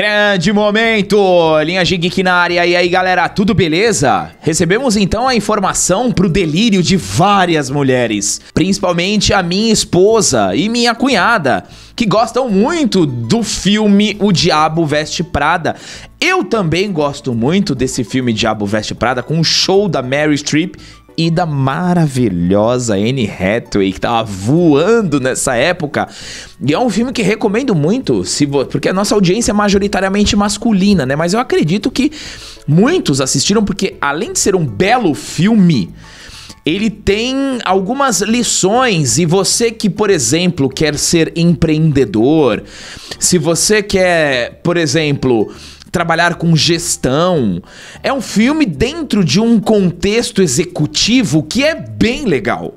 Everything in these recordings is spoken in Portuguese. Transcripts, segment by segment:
Grande momento! Linha Geek na área. E aí, galera, tudo beleza? Recebemos então a informação pro delírio de várias mulheres, principalmente a minha esposa e minha cunhada, que gostam muito do filme O Diabo Veste Prada. Eu também gosto muito desse filme Diabo Veste Prada, com o show da Mary Streep e da maravilhosa Anne Hathaway, que tava voando nessa época. E é um filme que recomendo muito, se porque a nossa audiência é majoritariamente masculina, né? Mas eu acredito que muitos assistiram, porque além de ser um belo filme, ele tem algumas lições e você que, por exemplo, quer ser empreendedor, se você quer, por exemplo, trabalhar com gestão. É um filme dentro de um contexto executivo que é bem legal.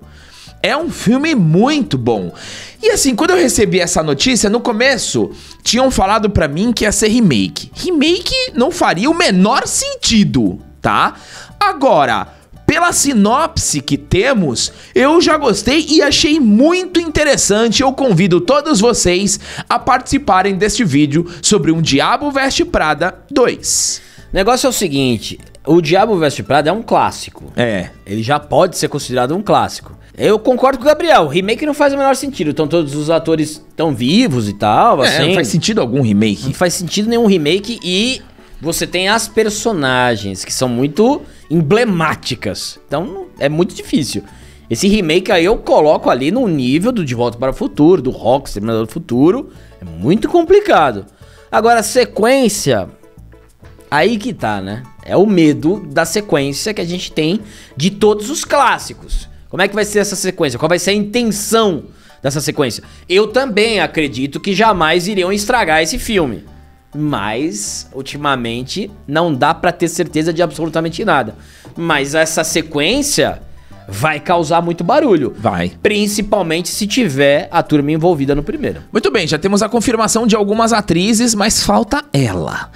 É um filme muito bom. E assim, quando eu recebi essa notícia, no começo, tinham falado para mim que ia ser remake. Remake não faria o menor sentido, tá? Agora, pela sinopse que temos, eu já gostei e achei muito interessante. Eu convido todos vocês a participarem deste vídeo sobre um Diabo Veste Prada 2. O negócio é o seguinte, o Diabo Veste Prada é um clássico. É. Ele já pode ser considerado um clássico. Eu concordo com o Gabriel, o remake não faz o menor sentido. Então todos os atores estão vivos e tal, É, assim. não faz sentido algum remake. Não faz sentido nenhum remake e você tem as personagens que são muito emblemáticas. Então é muito difícil. Esse remake aí eu coloco ali no nível do De Volta para o Futuro, do Rock, Exterminador do Futuro. É muito complicado. Agora, sequência. Aí que tá, né? É o medo da sequência que a gente tem de todos os clássicos. Como é que vai ser essa sequência? Qual vai ser a intenção dessa sequência? Eu também acredito que jamais iriam estragar esse filme. Mas, ultimamente, não dá pra ter certeza de absolutamente nada. Mas essa sequência vai causar muito barulho. Vai. Principalmente se tiver a turma envolvida no primeiro. Muito bem, já temos a confirmação de algumas atrizes, mas falta ela.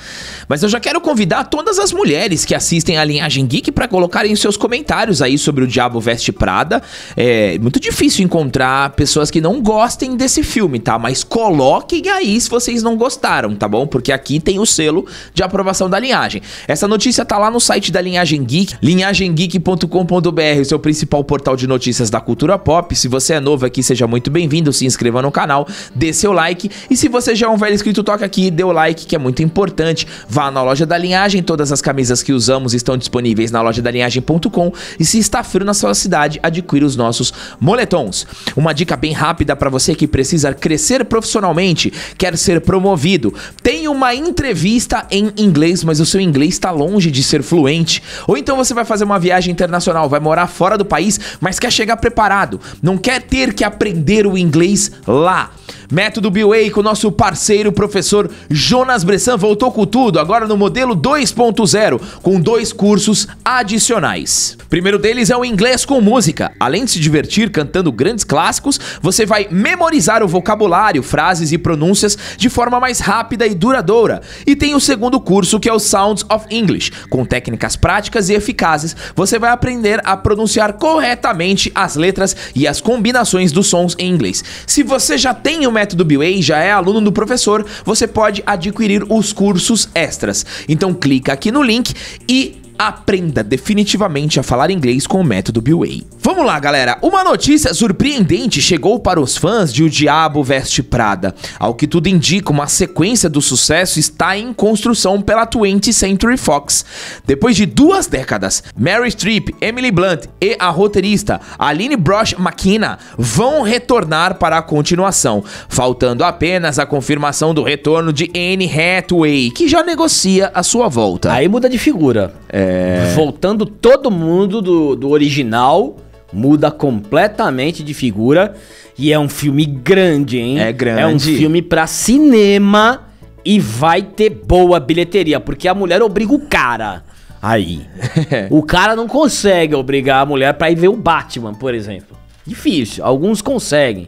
Mas eu já quero convidar todas as mulheres que assistem a Linhagem Geek para colocarem seus comentários aí sobre o Diabo Veste Prada. É muito difícil encontrar pessoas que não gostem desse filme, tá? Mas coloquem aí se vocês não gostaram, tá bom? Porque aqui tem o selo de aprovação da linhagem. Essa notícia tá lá no site da Linhagem Geek, linhagemgeek.com.br, o seu principal portal de notícias da cultura pop. Se você é novo aqui, seja muito bem-vindo, se inscreva no canal, dê seu like. E se você já é um velho inscrito, toca aqui, dê o like, que é muito importante. Vá na loja da linhagem, todas as camisas que usamos estão disponíveis na loja da linhagem.com. E se está frio na sua cidade, adquira os nossos moletons. Uma dica bem rápida para você que precisa crescer profissionalmente, quer ser promovido. Tem uma entrevista em inglês, mas o seu inglês está longe de ser fluente. Ou então você vai fazer uma viagem internacional, vai morar fora do país, mas quer chegar preparado. Não quer ter que aprender o inglês lá. Método BWay com nosso parceiro professor Jonas Bressan voltou com tudo, agora no modelo 2.0, com dois cursos adicionais. O primeiro deles é o inglês com música. Além de se divertir cantando grandes clássicos, você vai memorizar o vocabulário, frases e pronúncias de forma mais rápida e duradoura. E tem o segundo curso que é o Sounds of English, com técnicas práticas e eficazes. Você vai aprender a pronunciar corretamente as letras e as combinações dos sons em inglês. Se você já tem o método BWay, já é aluno do professor, você pode adquirir os cursos extras. Então clica aqui no link e aprenda definitivamente a falar inglês com o método BWay. Vamos lá, galera. Uma notícia surpreendente chegou para os fãs de O Diabo Veste Prada. Ao que tudo indica, uma sequência do sucesso está em construção pela 20th Century Fox. Depois de duas décadas, Mary Streep, Emily Blunt e a roteirista Aline Brosh McKenna vão retornar para a continuação, faltando apenas a confirmação do retorno de Anne Hathaway, que já negocia a sua volta. Aí muda de figura. É. Voltando todo mundo do, do original, muda completamente de figura. E é um filme grande, hein? É grande. É um filme pra cinema e vai ter boa bilheteria, porque a mulher obriga o cara. Aí. o cara não consegue obrigar a mulher pra ir ver o Batman, por exemplo. Difícil. Alguns conseguem.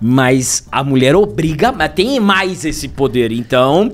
Mas a mulher obriga, mas tem mais esse poder. Então,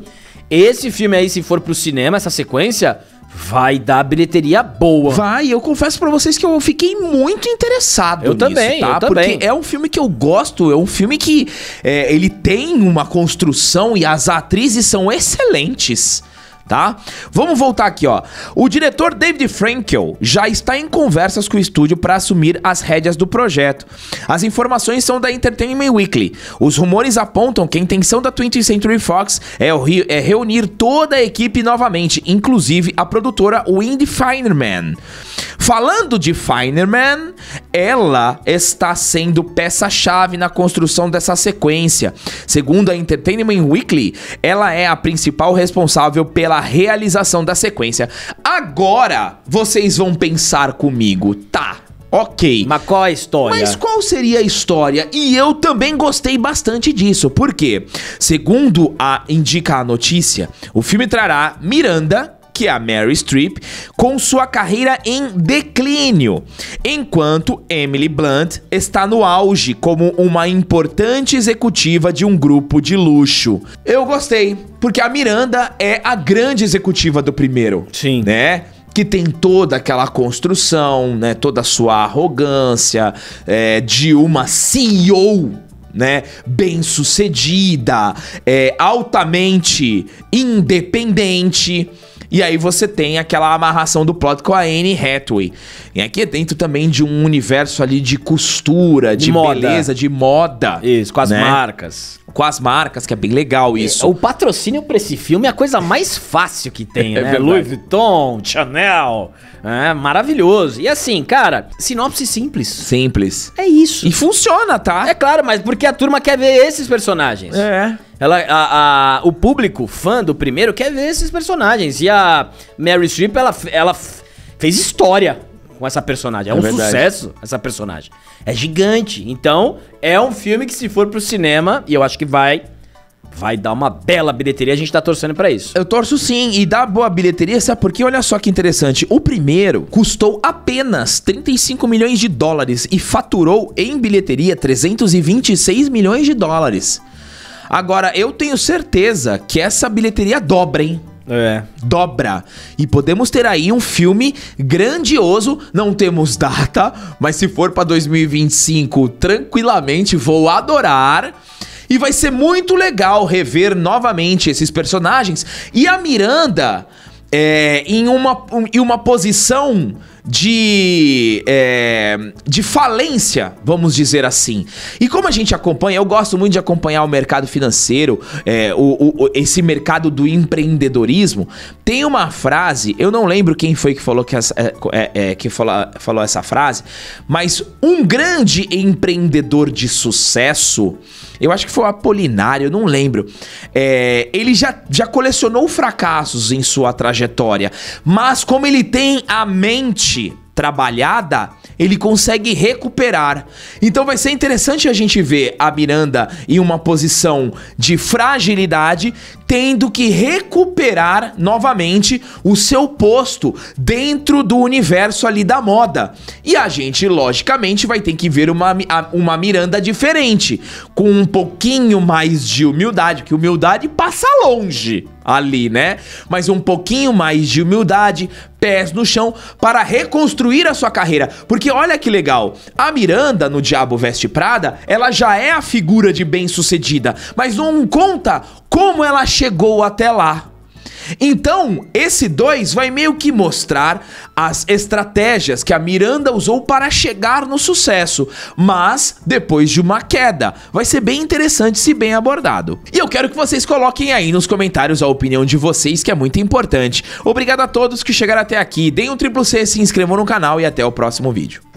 esse filme aí, se for pro cinema, essa sequência, vai dar bilheteria boa. Vai, eu confesso pra vocês que eu fiquei muito interessado Eu também, eu Porque também. é um filme que eu gosto, é um filme que é, ele tem uma construção e as atrizes são excelentes. Tá? Vamos voltar aqui, ó. O diretor David Frankel já está em conversas com o estúdio para assumir as rédeas do projeto. As informações são da Entertainment Weekly. Os rumores apontam que a intenção da 20th Century Fox é, ri- é reunir toda a equipe novamente, inclusive a produtora Wendy Finerman. Falando de Finerman, ela está sendo peça-chave na construção dessa sequência. Segundo a Entertainment Weekly, ela é a principal responsável pela realização da sequência. Agora, vocês vão pensar comigo, tá? Ok. Mas qual a história? Mas qual seria a história? E eu também gostei bastante disso, porque, segundo a indica a notícia, o filme trará Miranda, que é a Mary Streep, com sua carreira em declínio, enquanto Emily Blunt está no auge como uma importante executiva de um grupo de luxo. Eu gostei, porque a Miranda é a grande executiva do primeiro Sim. né? Que tem toda aquela construção, né? Toda a sua arrogância é, de uma CEO, né? Bem sucedida, é, altamente independente. E aí você tem aquela amarração do plot com a Anne Hathaway. E aqui é dentro também de um universo ali de costura, de, De moda. beleza, de moda. Isso, com as né? marcas. Com as marcas, que é bem legal isso. O patrocínio pra esse filme é a coisa mais fácil que tem, É né? verdade. Louis Vuitton, Chanel. É maravilhoso. E assim, cara, sinopse simples. Simples. É isso. E funciona, tá? É claro, mas porque a turma quer ver esses personagens. É. Ela, a, a- o público fã do primeiro quer ver esses personagens. E a Mary Streep, ela, ela fez história com essa personagem. É, É um verdade. sucesso essa personagem. É gigante. Então, é um filme que se for pro cinema, e eu acho que vai, vai dar uma bela bilheteria, a gente tá torcendo pra isso. Eu torço sim, e dá boa bilheteria, sabe por quê? Olha só que interessante. O primeiro custou apenas 35 milhões de dólares e faturou em bilheteria 326 milhões de dólares. Agora, eu tenho certeza que essa bilheteria dobra, hein? É. dobra. E podemos ter aí um filme grandioso. Não temos data, mas se for pra 2025, tranquilamente vou adorar. E vai ser muito legal rever novamente esses personagens. E a Miranda é, em, uma, em uma posição de, é, de falência, vamos dizer assim. E como a gente acompanha, eu gosto muito de acompanhar o mercado financeiro, é, o, o- esse mercado do empreendedorismo. Tem uma frase, eu não lembro quem foi que falou que, essa, é, é, é, que falou essa frase, mas um grande empreendedor de sucesso, eu acho que foi o Apolinário, eu não lembro. É, ele já, já colecionou fracassos em sua trajetória, mas como ele tem a mente trabalhada, ele consegue recuperar. Então vai ser interessante a gente ver a Miranda em uma posição de fragilidade, tendo que recuperar novamente o seu posto dentro do universo ali da moda. E a gente, logicamente, vai ter que ver uma, uma Miranda diferente, com um pouquinho mais de humildade, que humildade passa longe ali, né? Mas um pouquinho mais de humildade, pés no chão, para reconstruir a sua carreira. Porque olha que legal, a Miranda no Diabo Veste Prada, ela já é a figura de bem-sucedida, mas não conta como ela chegou até lá. Então, esse 2 vai meio que mostrar as estratégias que a Miranda usou para chegar no sucesso, mas depois de uma queda. Vai ser bem interessante se bem abordado. E eu quero que vocês coloquem aí nos comentários a opinião de vocês, que é muito importante. Obrigado a todos que chegaram até aqui. Deem um triplo C, se inscrevam no canal e até o próximo vídeo.